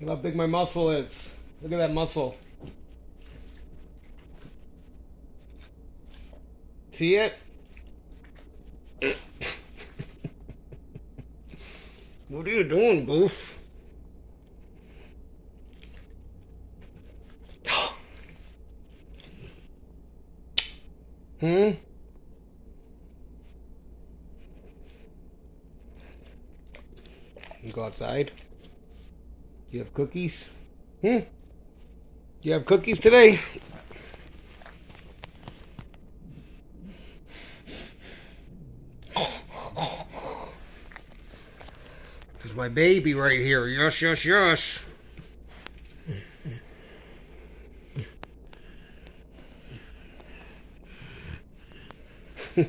Look how big my muscle is. Look at that muscle. See it? what are you doing, Boof? hmm? You go outside? You have cookies? Hmm? You have cookies today? There's my baby right here. Yes, yes, yes.